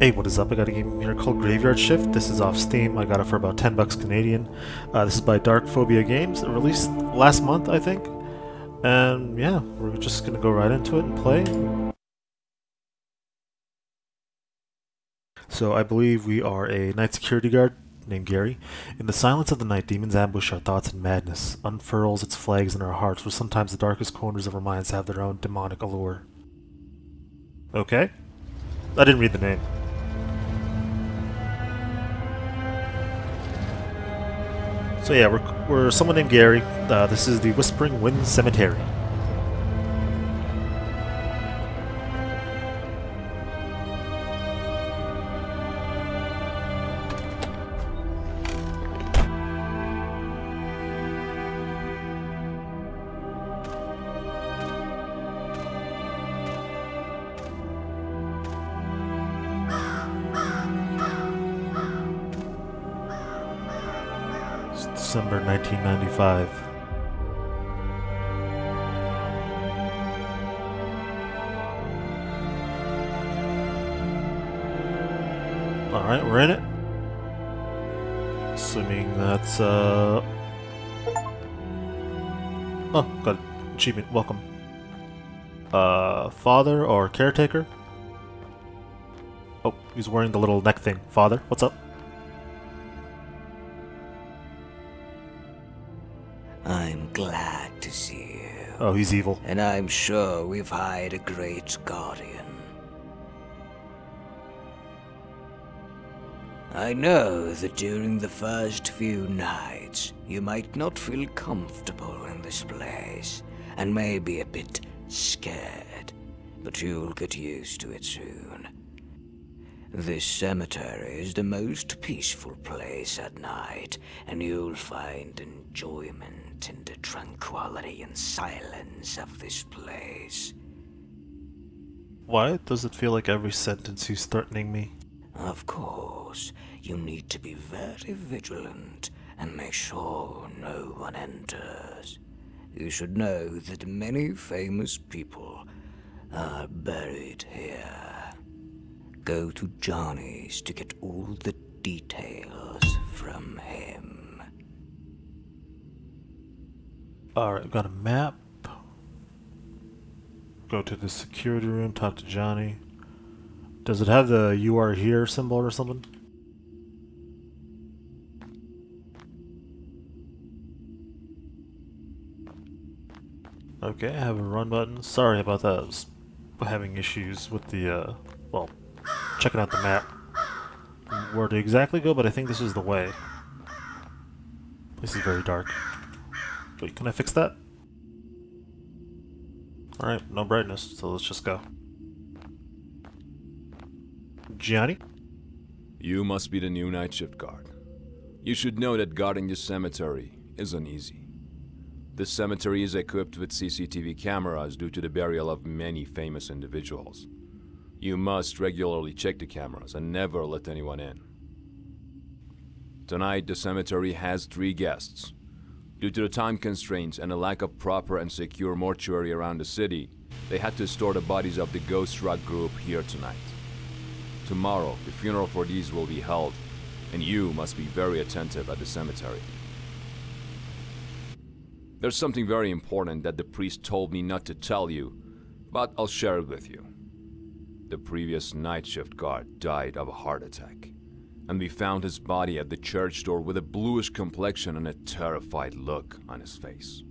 Hey, what is up? I got a game here called Graveyard Shift. This is off Steam. I got it for about 10 bucks Canadian. Uh, this is by Dark Phobia Games. It released last month, I think. And yeah, we're just gonna go right into it and play. So I believe we are a night security guard named Gary. In the silence of the night, demons ambush our thoughts in madness, unfurls its flags in our hearts, where sometimes the darkest corners of our minds have their own demonic allure. Okay? I didn't read the name. So yeah, we're, we're someone named Gary. Uh, this is the Whispering Wind Cemetery. Achievement. Welcome. Uh, father or caretaker? Oh, he's wearing the little neck thing. Father, what's up? I'm glad to see you. Oh, he's evil. And I'm sure we've hired a great guardian. I know that during the first few nights, you might not feel comfortable in this place, and may be a bit scared, but you'll get used to it soon. This cemetery is the most peaceful place at night, and you'll find enjoyment in the tranquility and silence of this place. Why does it feel like every sentence he's threatening me? Of course, you need to be very vigilant and make sure no one enters. You should know that many famous people are buried here. Go to Johnny's to get all the details from him. Alright, I've got a map. Go to the security room, talk to Johnny. Does it have the you are here symbol or something? Okay, I have a run button. Sorry about that. I was having issues with the, uh, well, checking out the map. Where to exactly go, but I think this is the way. This is very dark. Wait, can I fix that? Alright, no brightness, so let's just go. Gianni? You must be the new night shift guard. You should know that guarding this cemetery isn't easy. This cemetery is equipped with CCTV cameras due to the burial of many famous individuals. You must regularly check the cameras and never let anyone in. Tonight, the cemetery has three guests. Due to the time constraints and a lack of proper and secure mortuary around the city, they had to store the bodies of the Ghost Rock group here tonight. Tomorrow, the funeral for these will be held, and you must be very attentive at the cemetery. There's something very important that the priest told me not to tell you, but I'll share it with you. The previous night shift guard died of a heart attack, and we found his body at the church door with a bluish complexion and a terrified look on his face.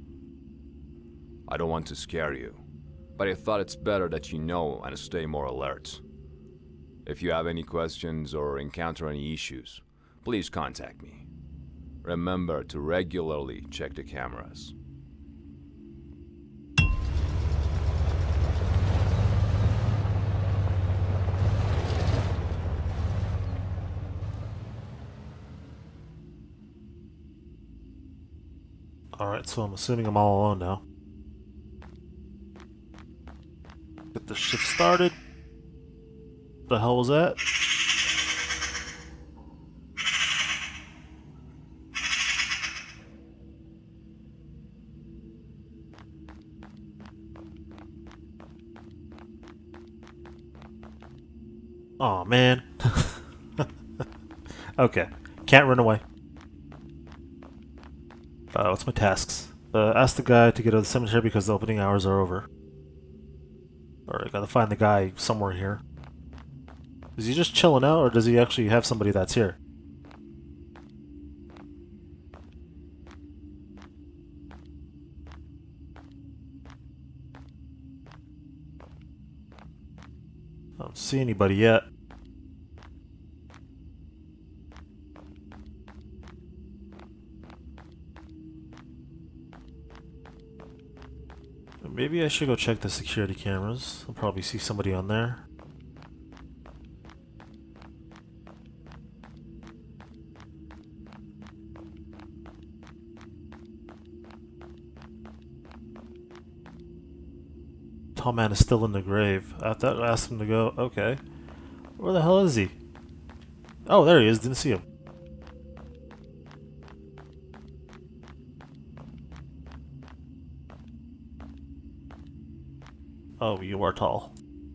I don't want to scare you, but I thought it's better that you know and stay more alert. If you have any questions or encounter any issues, please contact me. Remember to regularly check the cameras. Alright, so I'm assuming I'm all alone now. Get this ship started. The hell was that? oh man. okay. Can't run away. Uh, what's my tasks? Uh, ask the guy to get out of the cemetery because the opening hours are over. Alright, gotta find the guy somewhere here. Is he just chilling out, or does he actually have somebody that's here? I don't see anybody yet. Maybe I should go check the security cameras. I'll probably see somebody on there. Tall man is still in the grave. I thought I asked him to go. Okay. Where the hell is he? Oh, there he is. Didn't see him. Oh, you are tall.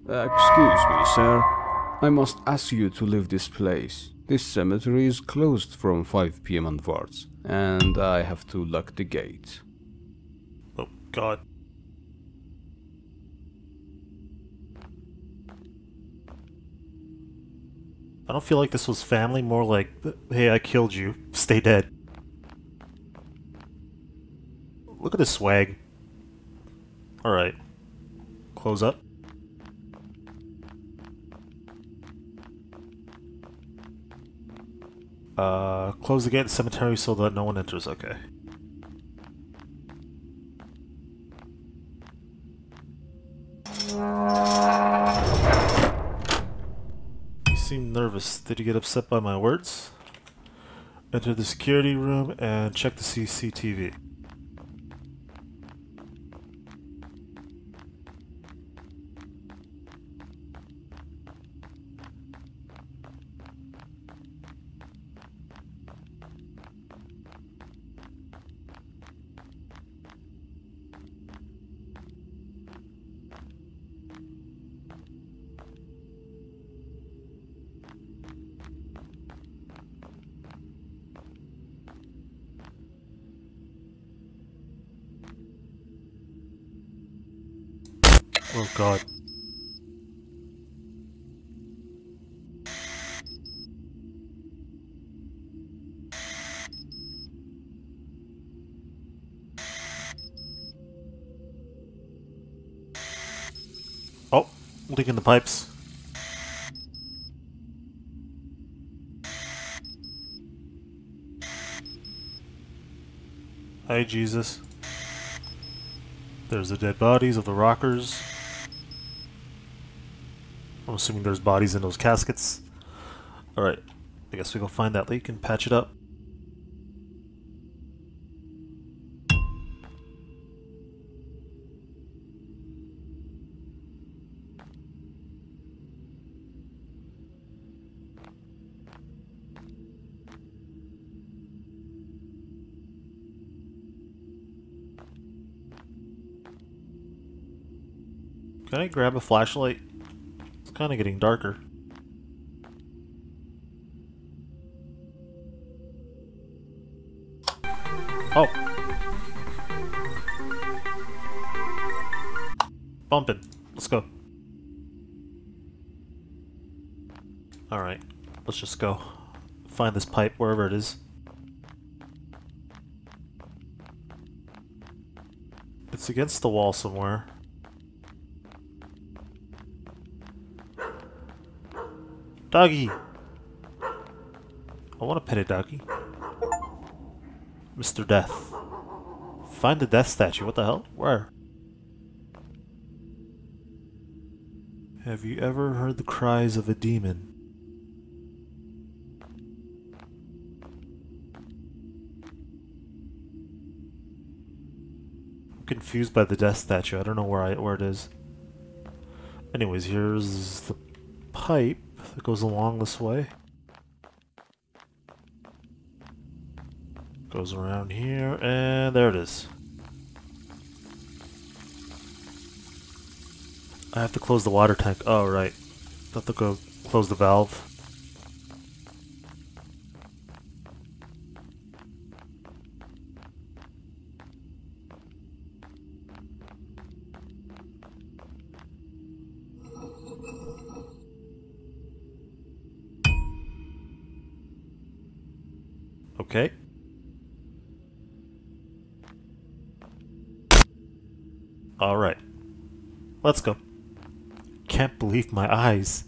Excuse me, sir. I must ask you to leave this place. This cemetery is closed from 5 pm onwards, and I have to lock the gate. Oh, God. I don't feel like this was family, more like, hey, I killed you, stay dead. Look at this swag. Alright. Close up. Uh, close the gate the cemetery so that no one enters, okay. You seem nervous. Did you get upset by my words? Enter the security room and check the CCTV. Leaking the pipes. Hi, Jesus. There's the dead bodies of the rockers. I'm assuming there's bodies in those caskets. Alright, I guess we go find that leak and patch it up. Can I grab a flashlight? It's kind of getting darker. Oh. Bumping. Let's go. Alright. Let's just go. Find this pipe wherever it is. It's against the wall somewhere. Doggy! I want to pet a doggy. Mr. Death. Find the death statue. What the hell? Where? Have you ever heard the cries of a demon? I'm confused by the death statue. I don't know where I where it is. Anyways, here's the pipe that goes along this way. Goes around here, and there it is. I have to close the water tank. Oh, right. I have to go Close the valve. My eyes.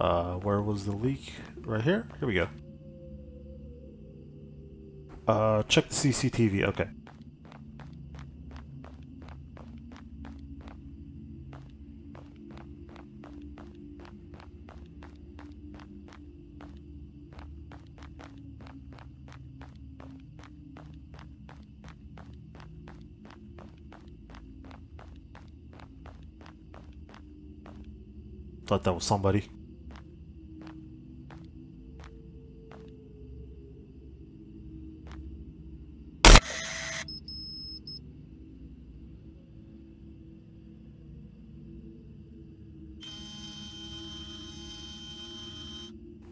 Uh, where was the leak? Right here? Here we go. Uh, check the CCTV. Okay. Thought that was somebody.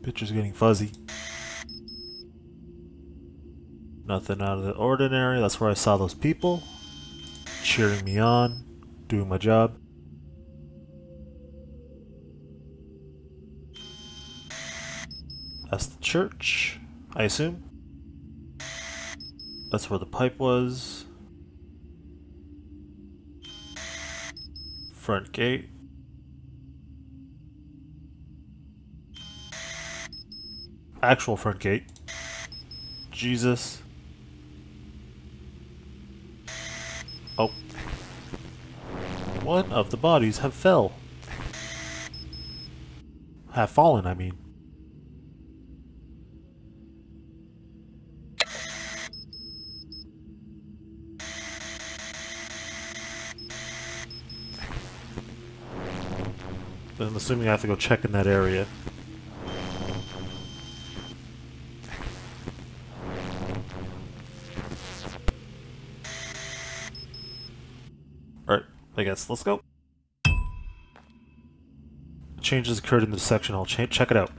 Picture's getting fuzzy. Nothing out of the ordinary. That's where I saw those people cheering me on, doing my job. Church, I assume. That's where the pipe was. Front gate. Actual front gate. Jesus. Oh. One of the bodies have fell. Have fallen, I mean. But I'm assuming I have to go check in that area. Alright, I guess let's go. Changes occurred in this section. I'll check it out.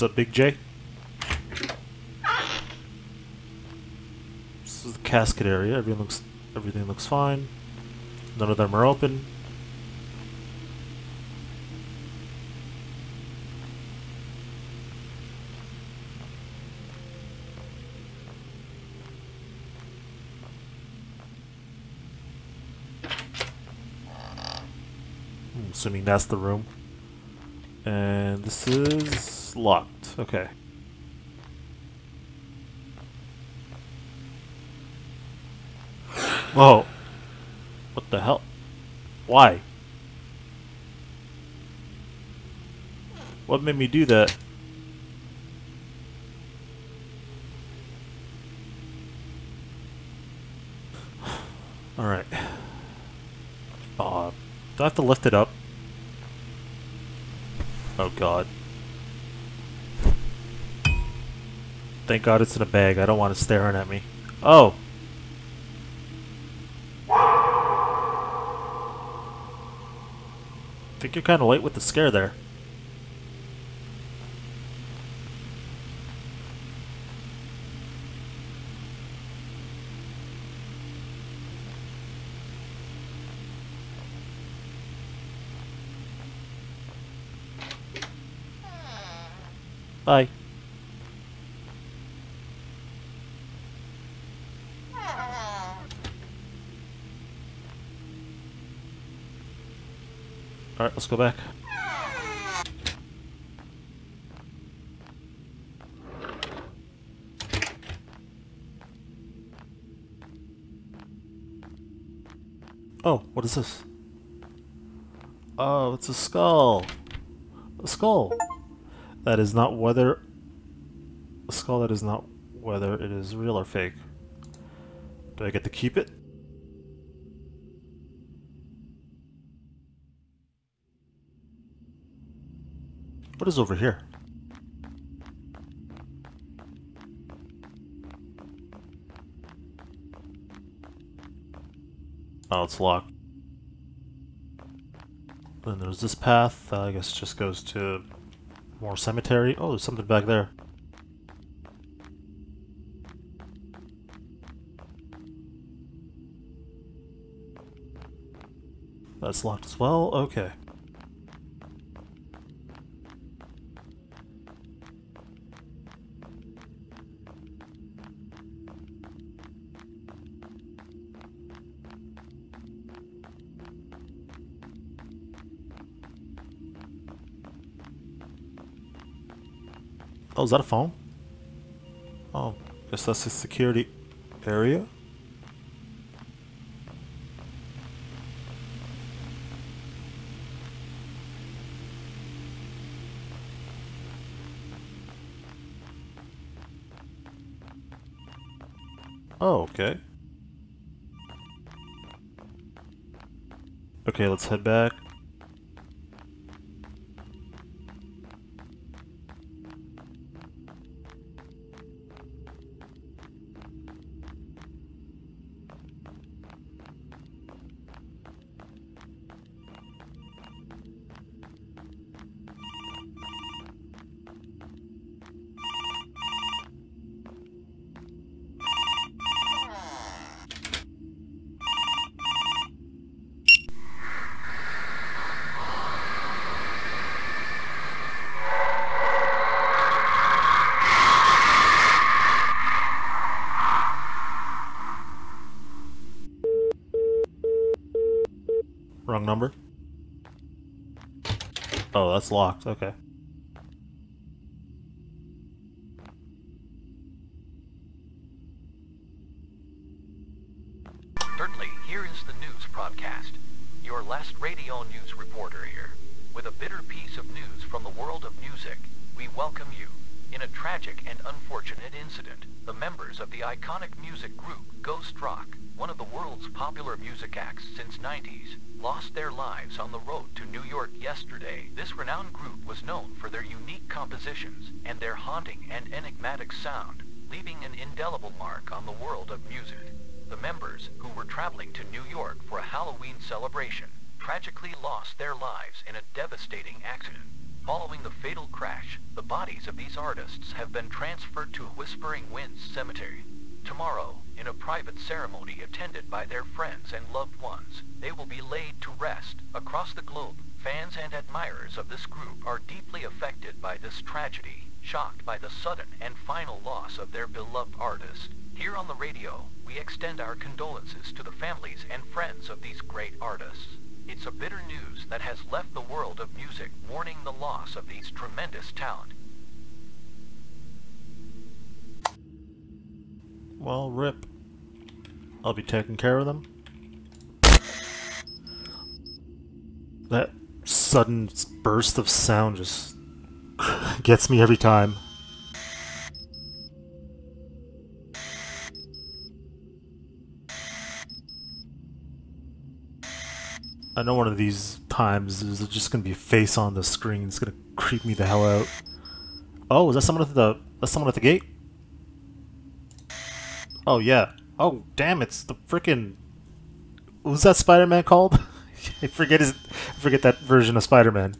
What's up, Big J? This is the casket area. Everything looks everything looks fine. None of them are open. I'm assuming that's the room. And this is locked. Okay. Whoa. What the hell? Why? What made me do that? Alright. Uh, do I have to lift it up? Oh god. Thank god it's in a bag. I don't want it staring at me. Oh! I think you're kind of late with the scare there. Let's go back. Oh, what is this? Oh, it's a skull. A skull. That is not whether... A skull that is not whether it is real or fake. Do I get to keep it? What is over here? Oh, it's locked. Then there's this path, uh, I guess just goes to more cemetery. Oh, there's something back there. That's locked as well? Okay. Oh, is that a phone? Oh, guess that's the security area. Oh, okay. Okay, let's head back. Locked. Okay. And unfortunate incident, the members of the iconic music group Ghost Rock, one of the world's popular music acts since 90s, lost their lives on the road to New York yesterday. This renowned group was known for their unique compositions and their haunting and enigmatic sound, leaving an indelible mark on the world of music. The members, who were traveling to New York for a Halloween celebration, tragically lost their lives in a devastating accident. Following the fatal crash, the bodies of these artists have been transferred to Whispering Winds Cemetery. Tomorrow, in a private ceremony attended by their friends and loved ones, they will be laid to rest. Across the globe, fans and admirers of this group are deeply affected by this tragedy, shocked by the sudden and final loss of their beloved artist. Here on the radio, we extend our condolences to the families and friends of these great artists. It's a bitter news that has left the world of music mourning the loss of these tremendous talent. Well, rip. I'll be taking care of them. That sudden burst of sound just gets me every time. I know one of these times is just gonna be face on the screen. It's gonna creep me the hell out. Oh, is that someone at the? That's someone at the gate. Oh yeah. Oh damn! It's the freaking. Who's that Spider-Man called? I forget his. I forget that version of Spider-Man.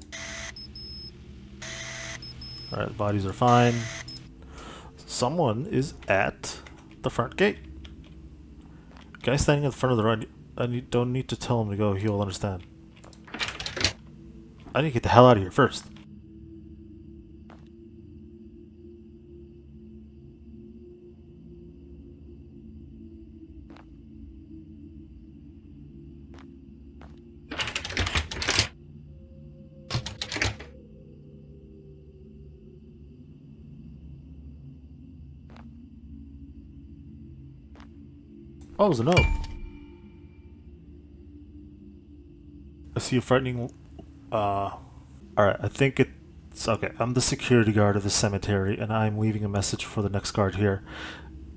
All right, bodies are fine. Someone is at the front gate. Guy standing in front of the road. I need, don't need to tell him to go. He'll understand. I need to get the hell out of here first. Oh, it was a note. See a frightening. Uh, alright, I think it's. Okay, I'm the security guard of the cemetery, and I'm leaving a message for the next guard here.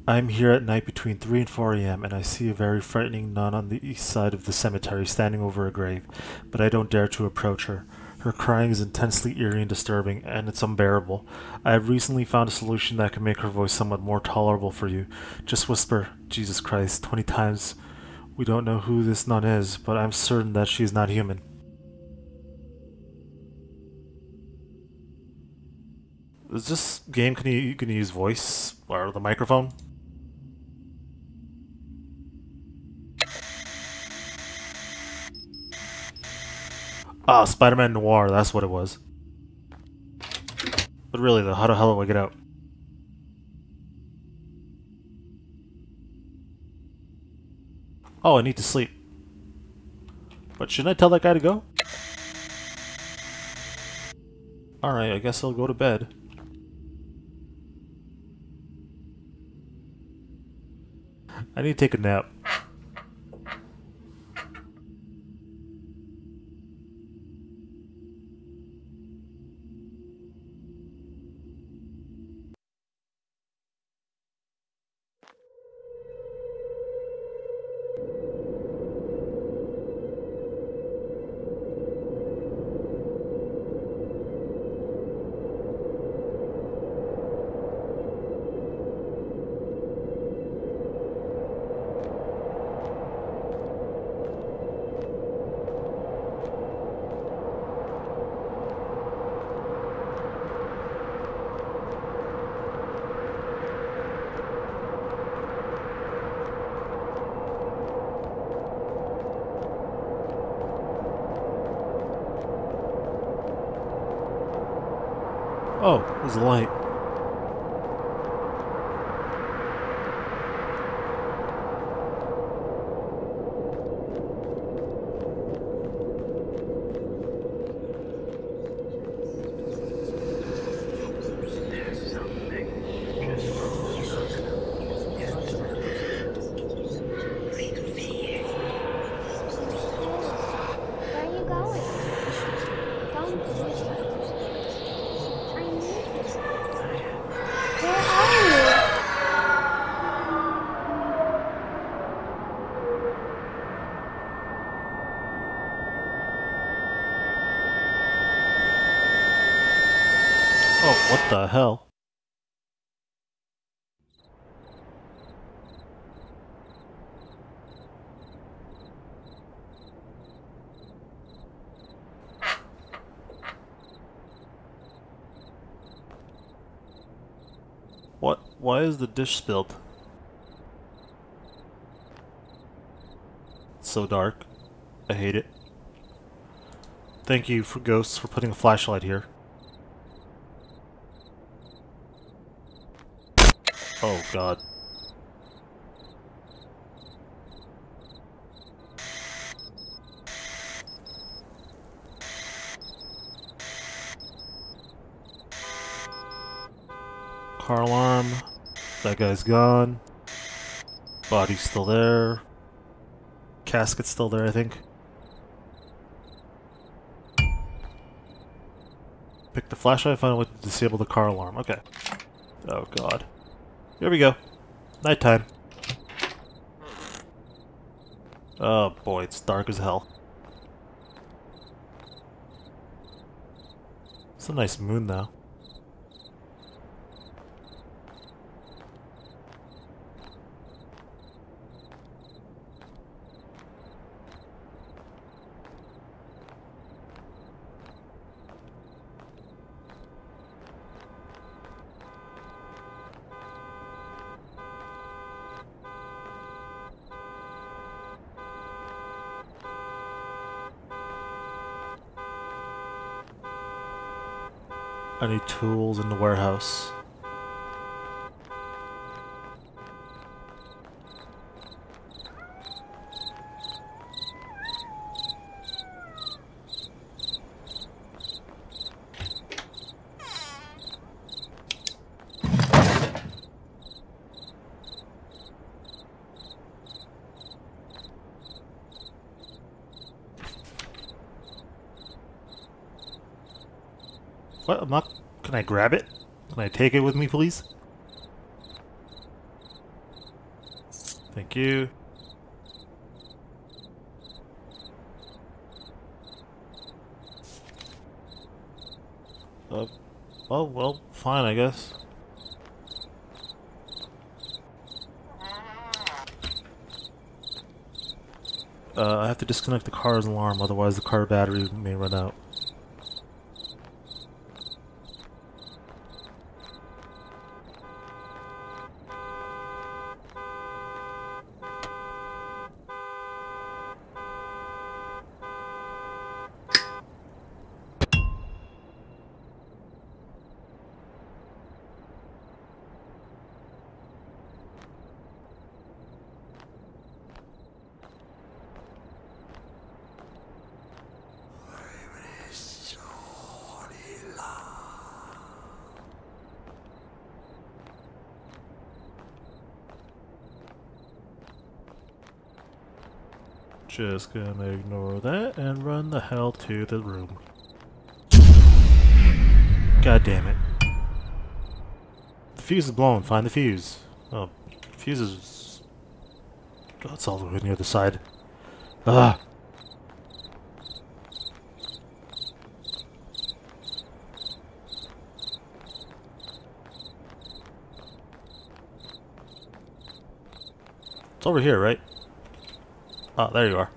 I'm here at night between 3 and 4 a.m., and I see a very frightening nun on the east side of the cemetery standing over a grave, but I don't dare to approach her. Her crying is intensely eerie and disturbing, and it's unbearable. I have recently found a solution that can make her voice somewhat more tolerable for you. Just whisper, Jesus Christ, 20 times. We don't know who this nun is, but I'm certain that she's not human. Is this game can you, you can use voice or the microphone? Ah, Spider-Man Noir, that's what it was. But really though, how the hell do I get out? Oh, I need to sleep. But shouldn't I tell that guy to go? Alright, I guess I'll go to bed. I need to take a nap. Light. Where are you going? Don't leave. I need you. Where are you? Oh, what the hell? What? Why is the dish spilled? It's so dark. I hate it. Thank you for Ghosts for putting a flashlight here. Oh god. Car alarm. That guy's gone. Body's still there. Casket's still there, I think. Pick the flashlight, find a way to disable the car alarm. Okay. Oh god. Here we go. Nighttime. Oh boy, it's dark as hell. It's a nice moon though. Tools in the warehouse. I grab it? Can I take it with me, please? Thank you. Uh, well, well, fine, I guess. Uh, I have to disconnect the car's alarm, otherwise the car battery may run out. Just gonna ignore that and run the hell to the room. God damn it. The fuse is blown. Find the fuse. Oh, fuse is... Oh, it's all the way near the side. Ah! It's over here, right? Oh, there you are.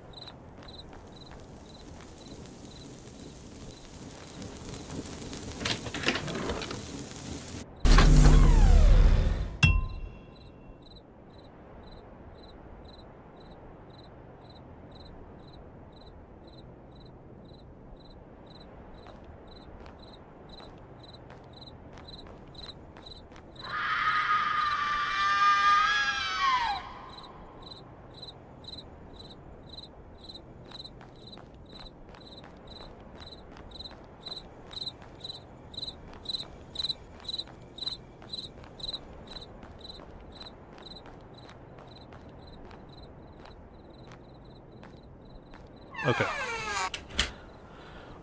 Okay.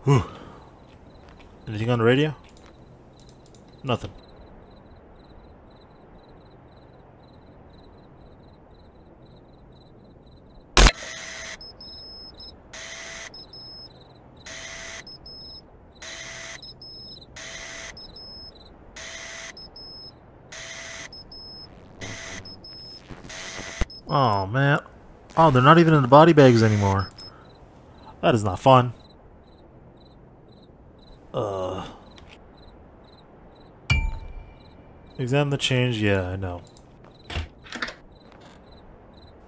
Whew. Anything on the radio? Nothing. Oh man. Oh, they're not even in the body bags anymore. That is not fun. Uh. Examine the change? Yeah, I know.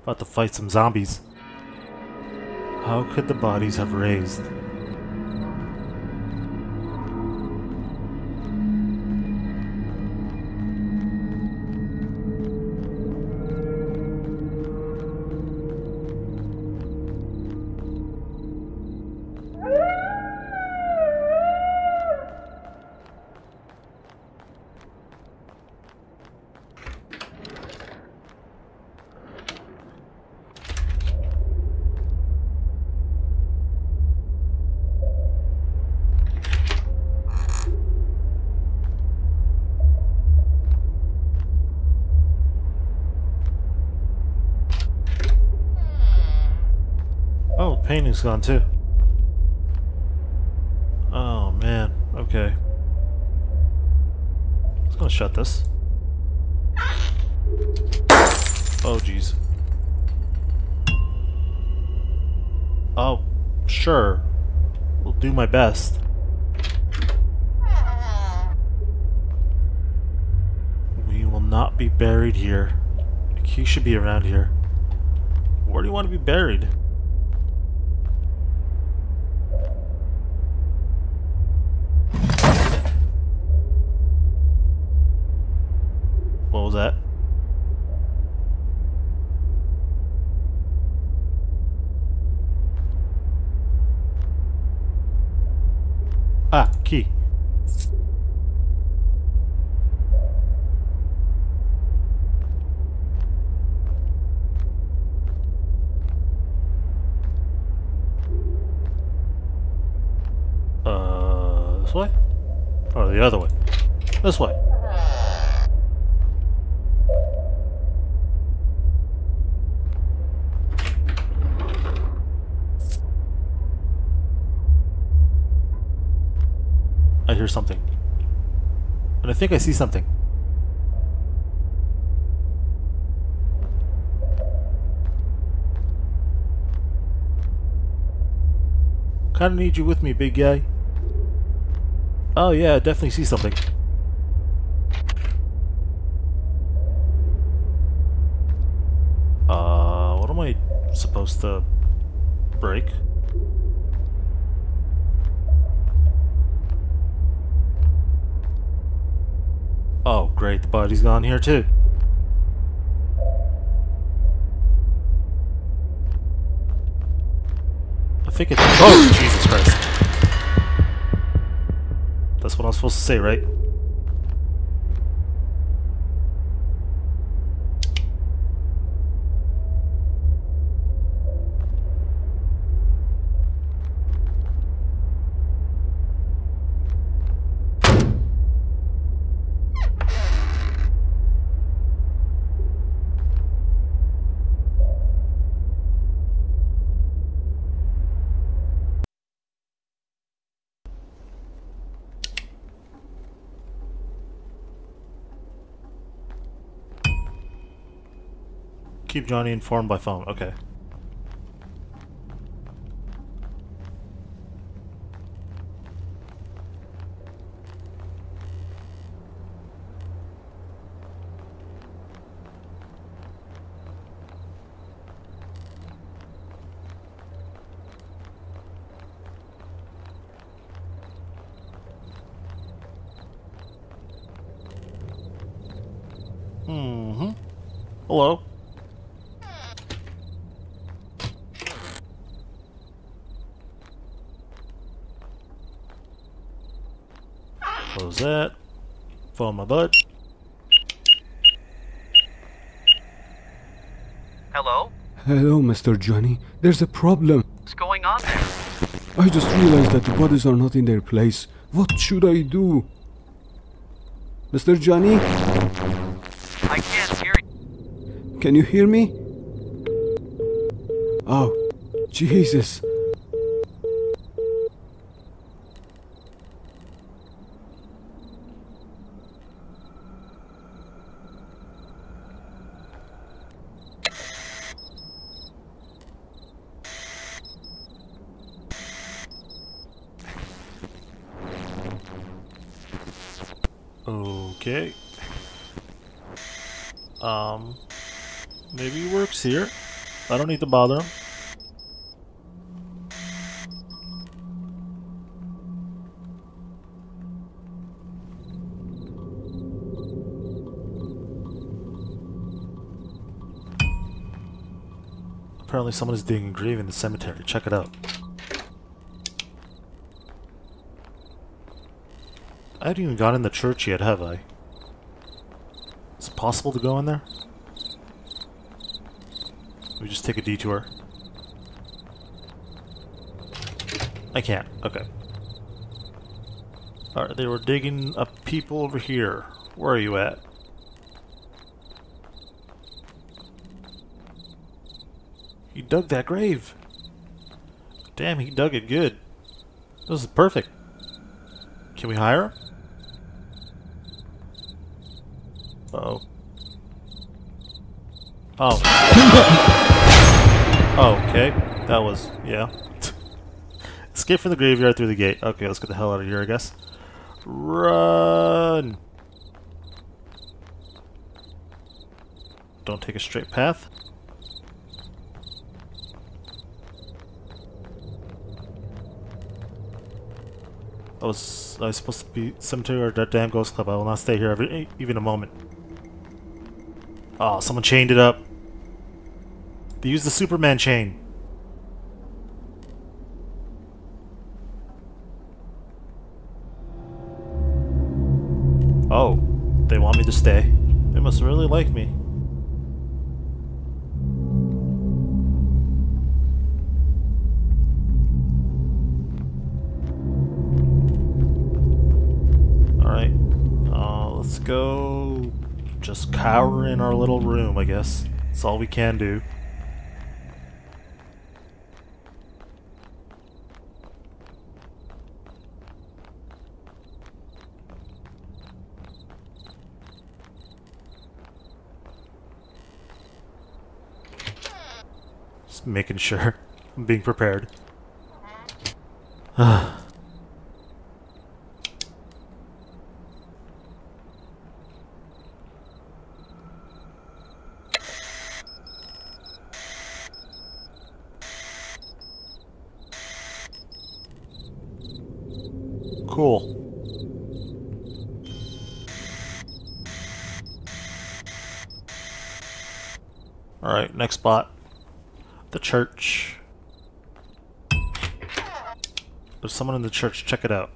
About to fight some zombies. How could the bodies have raised? Gone too. Oh man, okay. It's gonna shut this. Oh jeez. Oh, sure. Will do my best. We will not be buried here. The key should be around here. Where do you want to be buried? What was that? Ah, key. Uh, this way? Or the other way. This way. Something. And I think I see something. Kinda need you with me, big guy. Oh yeah, I definitely see something. Uh, what am I supposed to break? Oh, great, the body's gone here too. I think it's. Oh, Jesus Christ. That's what I'm supposed to say, right? Keep Johnny informed by phone. Okay. Mm-hmm. Hello. Close that. Follow my butt. Hello? Hello, Mr. Johnny. There's a problem. What's going on there? I just realized that the bodies are not in their place. What should I do? Mr. Johnny, I can't hear you. can you hear me? Oh, Jesus. Okay. Um, maybe he works here. Don't need to bother him. Apparently someone is digging a grave in the cemetery. Check it out. I haven't even got in the church yet, have I? Is it possible to go in there? We just take a detour. I can't. Okay. Alright, they were digging up people over here. Where are you at? He dug that grave. Damn, he dug it good. This is perfect. Can we hire him? Uh oh. Oh. That was, yeah. Escape from the graveyard through the gate. Okay, let's get the hell out of here, I guess. Run! Don't take a straight path. I was I was supposed to be cemetery or that damn ghost club. I will not stay here every, even a moment. Oh, someone chained it up. They used the Superman chain. Really like me. Alright. Uh, let's go just cower in our little room, I guess. That's all we can do. Making sure I'm being prepared. Cool. Alright, next spot. The church. There's someone in the church, check it out.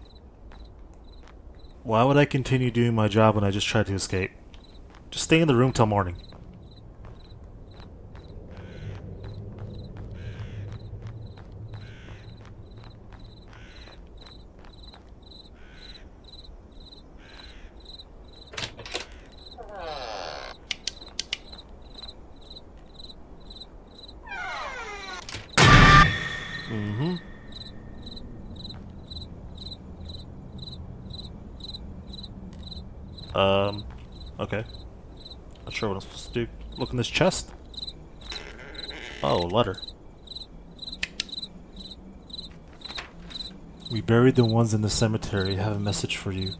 Why would I continue doing my job when I just tried to escape? Just stay in the room till morning. Mm-hmm. Um, okay. Not sure what I'm supposed in this chest. Oh, letter. We buried the ones in the cemetery. I have a message for you.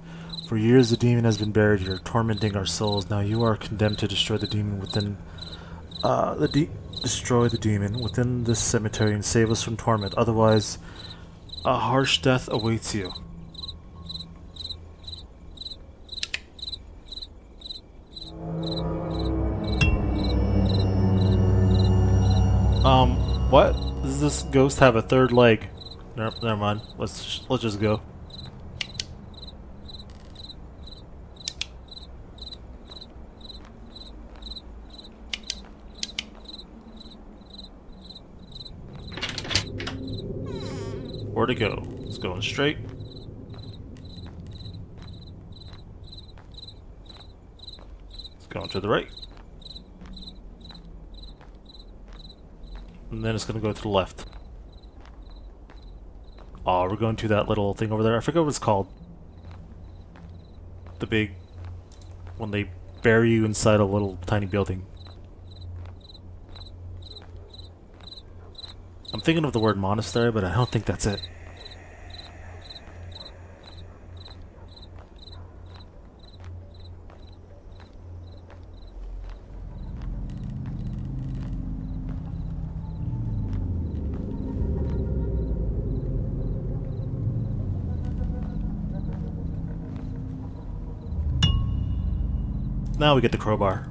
For years the demon has been buried here, tormenting our souls. Now you are condemned to destroy the demon within uh, the de- destroy the demon within this cemetery and save us from torment. Otherwise, a harsh death awaits you. Um, what? Does this ghost have a third leg? Never mind. Let's let's just go. Where to go? It's going straight. It's going to the right. And then it's going to go to the left. Oh, we're going to that little thing over there. I forget what it's called. The big... When they bury you inside a little tiny building. I'm thinking of the word monastery, but I don't think that's it. Now we get the crowbar.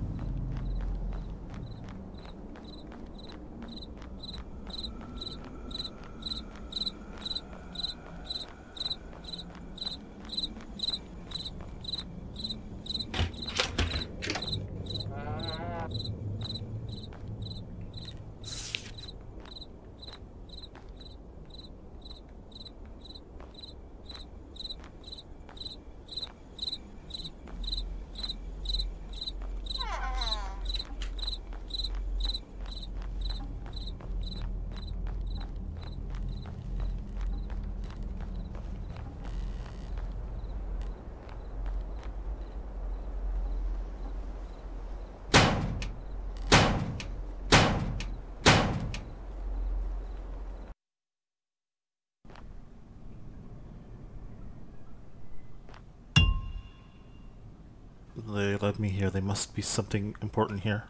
They led me here. There must be something important here.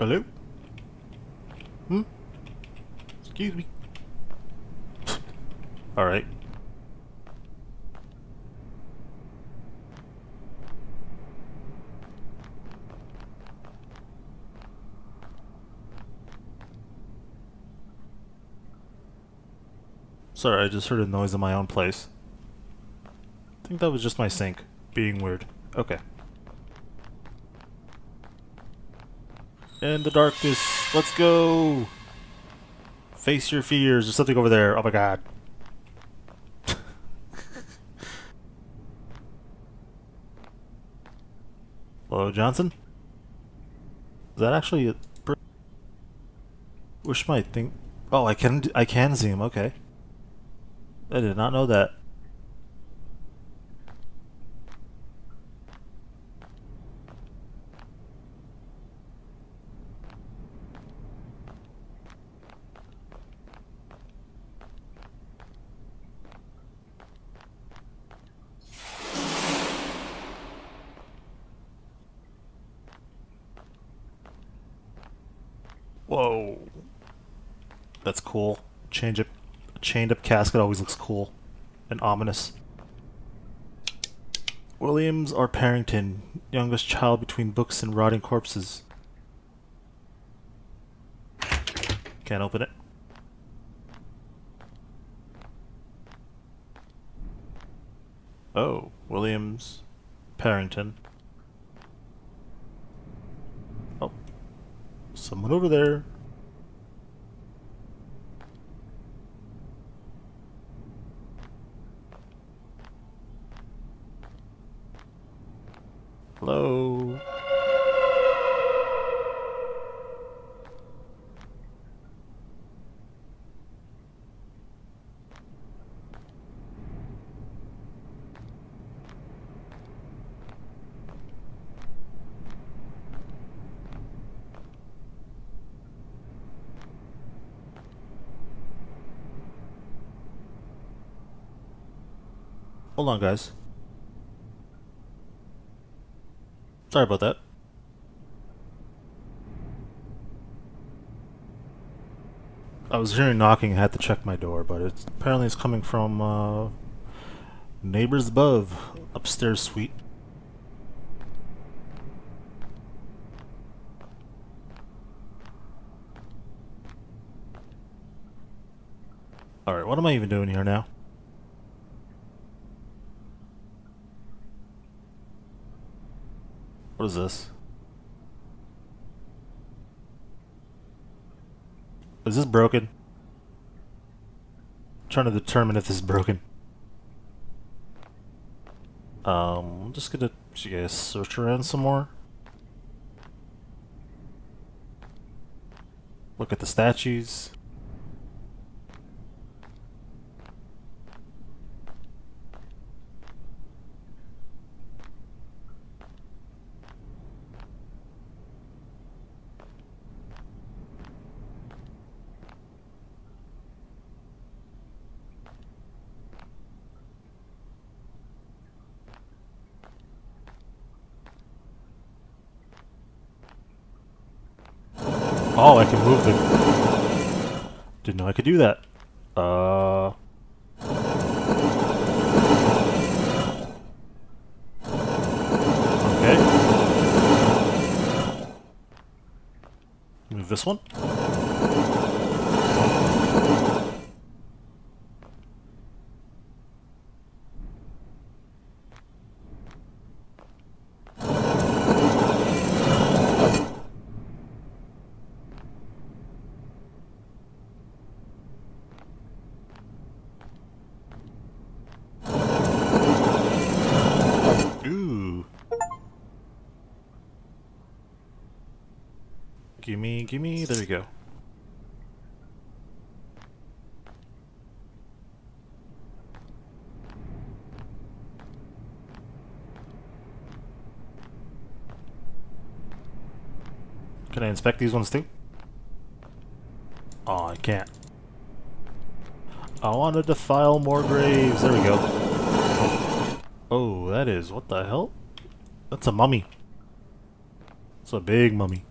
Hello? Hmm? Excuse me. Alright. Sorry, I just heard a noise in my own place. I think that was just my sink being weird. Okay. In the darkness, let's go! Face your fears. There's something over there. Oh my god. Hello, Johnson? Is that actually a... Wish my thing... Oh, I can I can zoom. Okay. I did not know that. Whoa. That's cool. Change up, chained up casket always looks cool and ominous. Williams R. Parrington, youngest child between books and rotting corpses. Can't open it. Oh, Williams Parrington. Oh, someone over there. Hello. Hold on, guys. Sorry about that. I was hearing knocking and had to check my door, but it's apparently it's coming from uh, neighbors above, upstairs suite. Alright, what am I even doing here now? What is this? Is this broken? I'm trying to determine if this is broken. Um, I'm just gonna you guys search around some more. Look at the statues. Oh, I can move the... Didn't know I could do that. Uh... Okay. Move this one. Gimme, there we go. Can I inspect these ones too? Oh, I can't. I want to defile more graves. There we go. Oh, that is... What the hell? That's a mummy. It's a big mummy.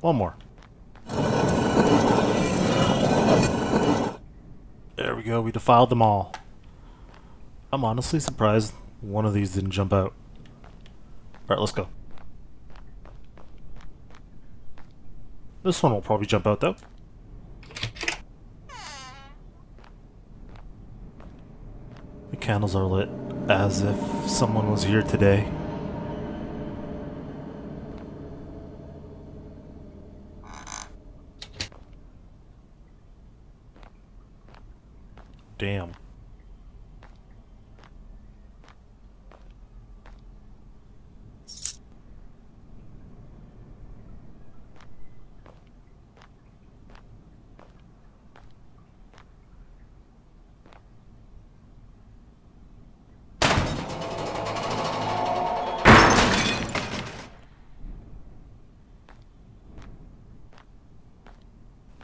One more. There we go, we defiled them all. I'm honestly surprised one of these didn't jump out. Alright, let's go. This one will probably jump out though. The candles are lit as if someone was here today. Damn.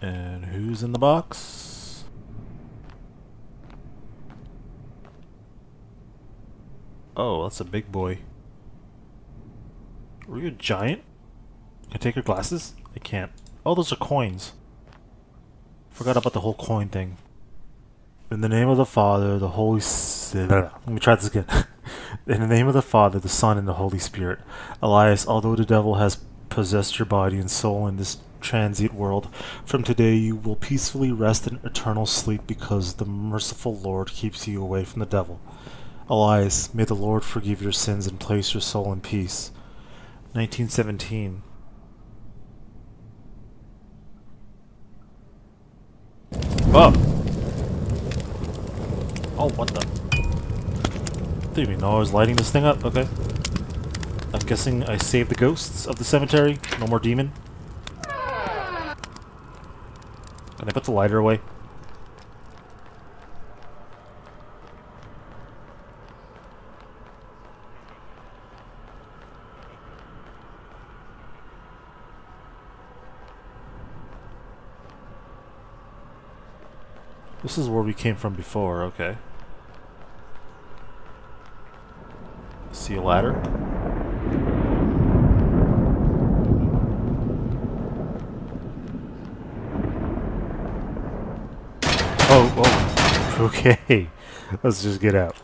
And who's in the box? Oh, that's a big boy. Are you a giant? Can I take your glasses? I can't. Oh, those are coins. Forgot about the whole coin thing. In the name of the Father, the Holy Let me try this again. In the name of the Father, the Son, and the Holy Spirit. Elias, although the devil has possessed your body and soul in this transient world, from today you will peacefully rest in eternal sleep because the merciful Lord keeps you away from the devil. Elias, may the Lord forgive your sins and place your soul in peace. 1917. Whoa! Oh, what the? Didn't even know I was lighting this thing up. Okay. I'm guessing I saved the ghosts of the cemetery. No more demon. Can I put the lighter away? This is where we came from before, okay. See a ladder? Oh, oh, okay. Let's just get out.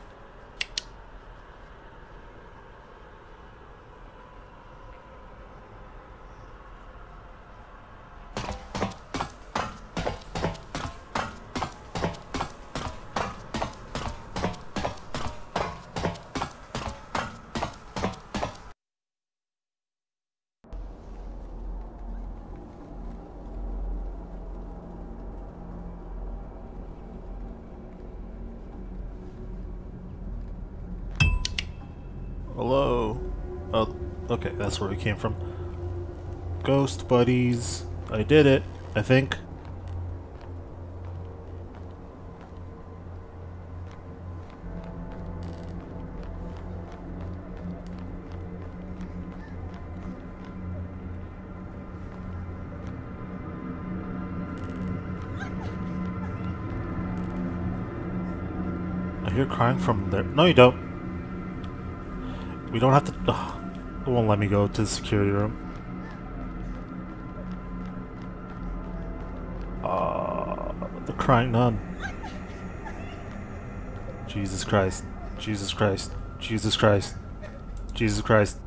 Hello. Oh, okay, that's where we came from. Ghost buddies. I did it, I think. I hear crying from there. No, you don't. We don't have to. Ugh, it won't let me go to the security room. Uh, the crying nun. Jesus Christ. Jesus Christ. Jesus Christ. Jesus Christ.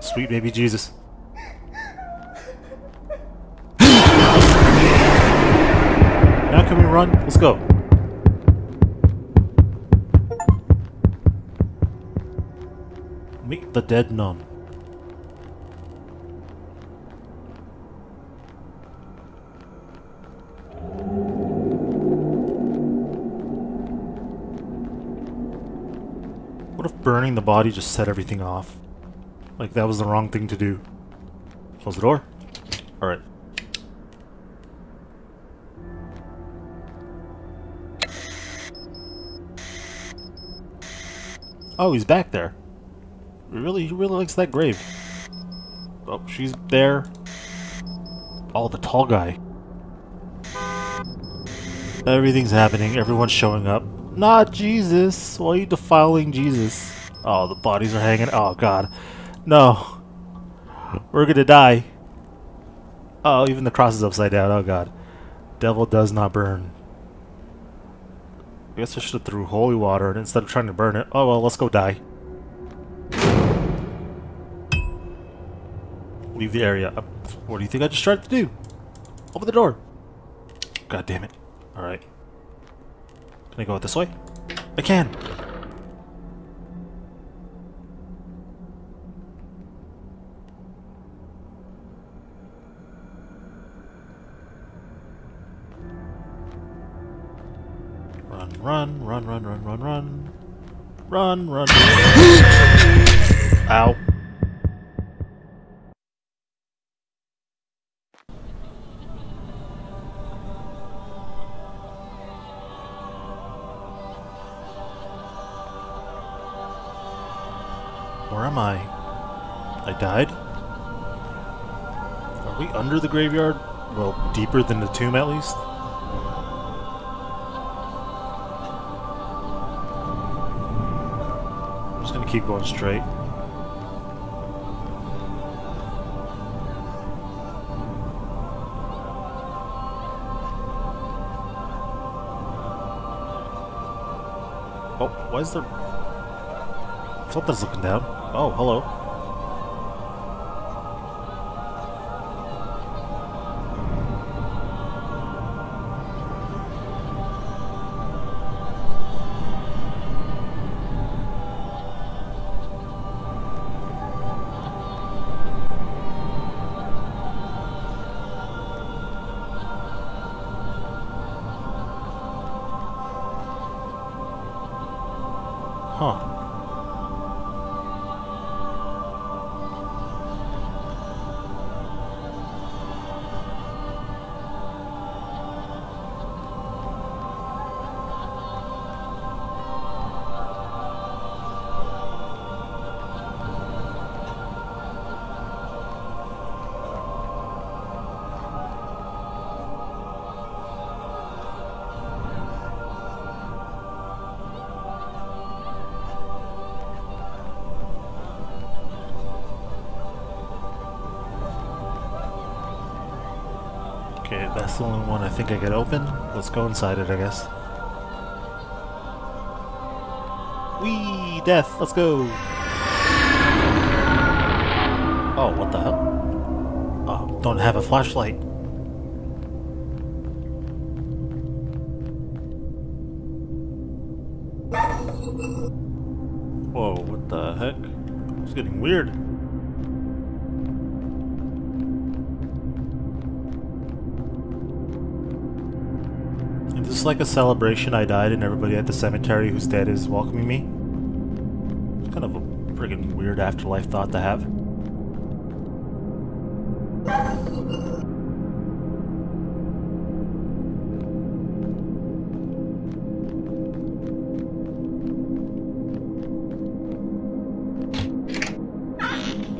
Sweet baby Jesus. now can we run? Let's go. The dead nun. What if burning the body just set everything off? Like that was the wrong thing to do. Close the door. Alright. Oh, he's back there. Really, he really likes that grave. Oh, she's there. Oh, the tall guy. Everything's happening. Everyone's showing up. Not Jesus. Why are you defiling Jesus? Oh, the bodies are hanging. Oh, God. No. We're gonna die. Oh, even the cross is upside down. Oh god. Devil does not burn. I guess I should have threw holy water and instead of trying to burn it. Oh well, let's go die. Leave the area. What do you think I just tried to do? Open the door. God damn it. Alright. Can I go this way? I can! Run, run, run, run, run, run, run. Run, run. Run. Ow. Died? Are we under the graveyard? Well, deeper than the tomb at least? I'm just gonna keep going straight. Oh, why is there... Something's looking down. Oh, hello. Okay, that's the only one I think I can open. Let's go inside it, I guess. Wee! Death! Let's go! Oh, what the hell? Oh, don't have a flashlight. Whoa, what the heck? It's getting weird. Like a celebration I died and everybody at the cemetery who's dead is welcoming me? It's kind of a friggin' weird afterlife thought to have.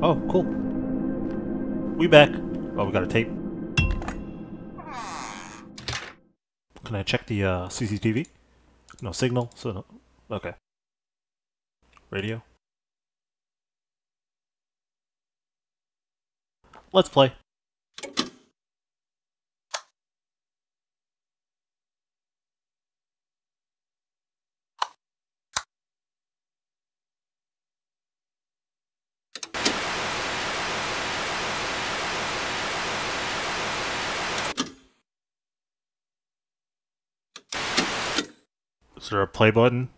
Oh, cool. We back. Check the uh, CCTV? No signal, so no. Okay. Radio. Let's play. Is there a play button?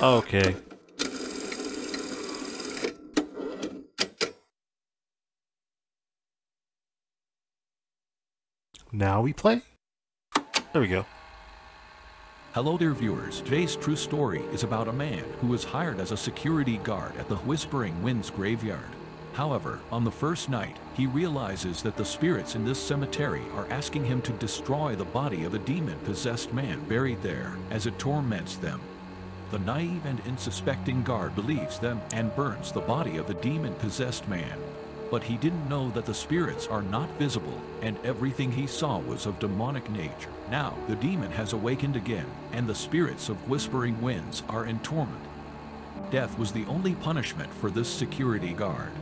Okay. Now we play? There we go. Hello dear viewers. Today's true story is about a man who was hired as a security guard at the Whispering Winds graveyard. However, on the first night, he realizes that the spirits in this cemetery are asking him to destroy the body of a demon-possessed man buried there as it torments them. The naive and unsuspecting guard believes them and burns the body of the demon-possessed man. But he didn't know that the spirits are not visible, and everything he saw was of demonic nature. Now the demon has awakened again, and the spirits of whispering winds are in torment. Death was the only punishment for this security guard.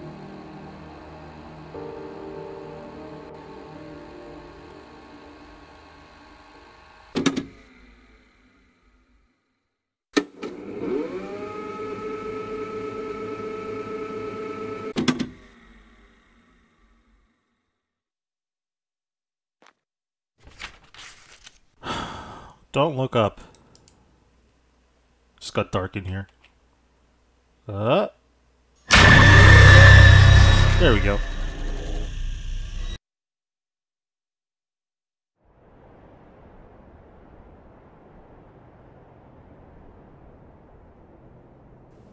Don't look up. Just got dark in here. Uh. There we go.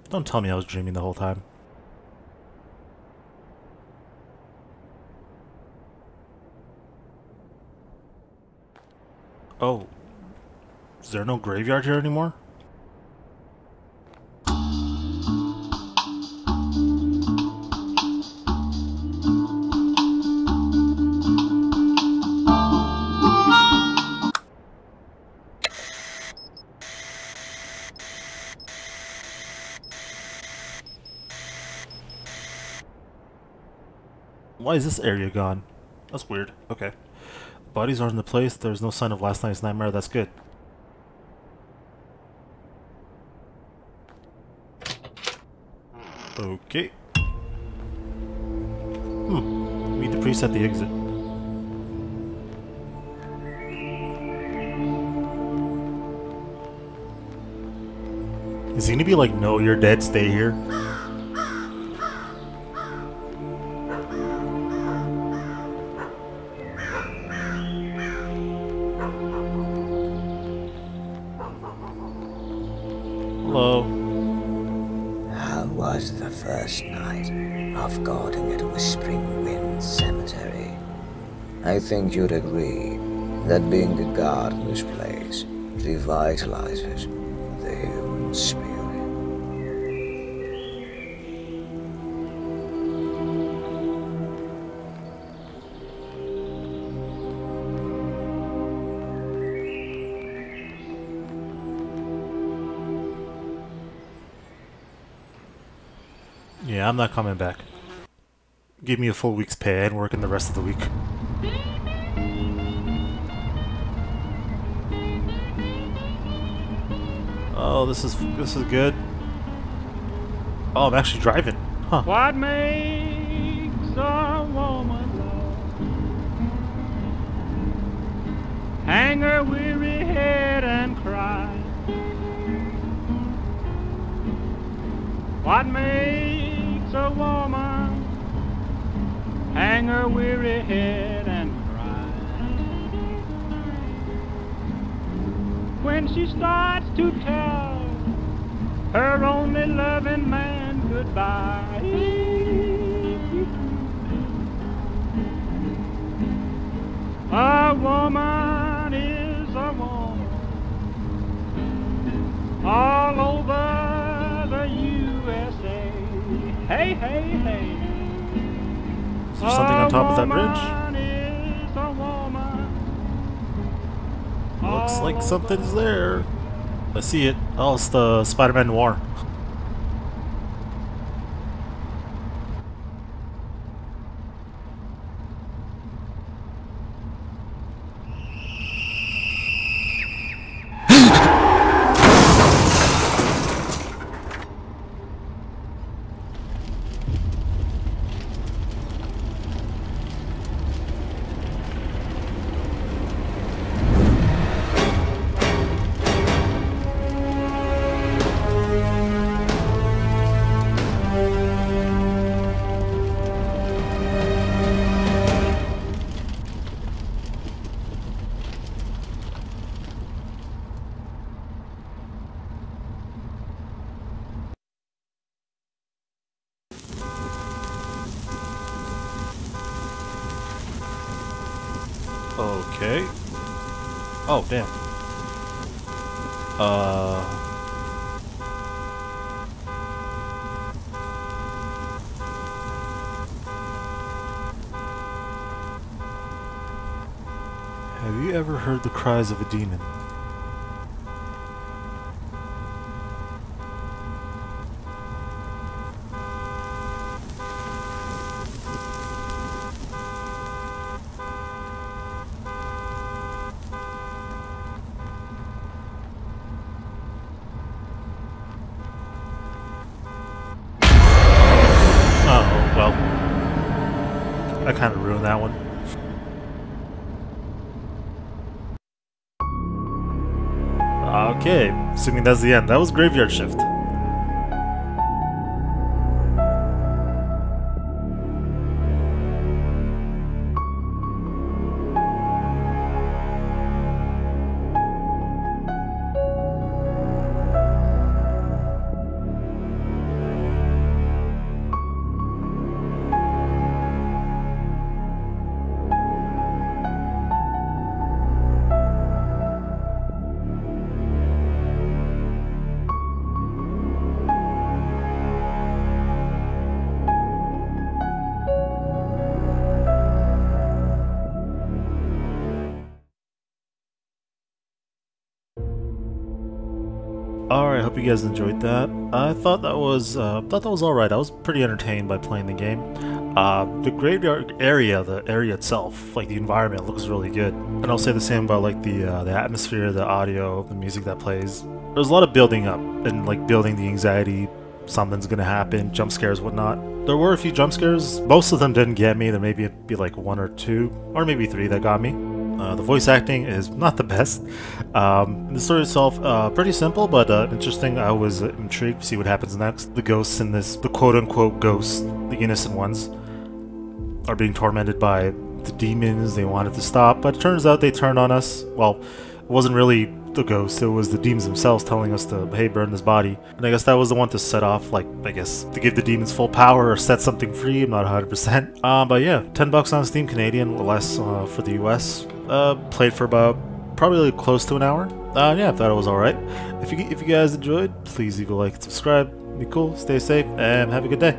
Don't tell me I was dreaming the whole time. Oh. Is there no graveyard here anymore? Why is this area gone? That's weird. Okay. Bodies aren't in the place. There's no sign of last night's nightmare. That's good. Okay. Hmm. Meet the priest at the exit. Is he gonna be like, no, you're dead, stay here? Think you'd agree that being a guard in this place revitalizes the human spirit. Yeah, I'm not coming back. Give me a full week's pay and working the rest of the week. Oh, this is this is good. Oh, I'm actually driving. Huh. What makes a woman? Hang her weary head and cry. What makes a woman hang her weary head and cry? When she starts to tell her only loving man goodbye. A woman is a woman all over the USA. Hey, hey, hey. Is there something on top of that bridge? is a woman Looks like something's there. I see it. Oh, it's the Spider-Man Noir. Oh, damn. Uh... Have you ever heard the cries of a demon? I kind of ruined that one. Okay, assuming that's the end. That was Graveyard Shift. Guys enjoyed that. I thought that was uh, thought that was alright. I was pretty entertained by playing the game. Uh, the graveyard area, the area itself, like the environment, looks really good. And I'll say the same about like the uh, the atmosphere, the audio, the music that plays. There's a lot of building up and like building the anxiety. Something's gonna happen, jump scares, whatnot. There were a few jump scares. Most of them didn't get me. There may be, be like one or two, or maybe three that got me. Uh, the voice acting is not the best. Um, the story itself, uh, pretty simple, but uh, interesting. I was intrigued to see what happens next. The ghosts in this, the quote-unquote ghosts, the innocent ones, are being tormented by the demons they wanted to stop, but it turns out they turned on us. Well, it wasn't really the ghosts, it was the demons themselves telling us to, hey, burn this body. And I guess that was the one to set off, like, I guess, to give the demons full power or set something free, I'm not 100%. Um, but yeah, 10 bucks on Steam Canadian, less uh, for the US. Uh, played for about probably close to an hour. Uh, yeah, I thought it was alright. If you, if you guys enjoyed, please leave a like and subscribe. Be cool, stay safe, and have a good day.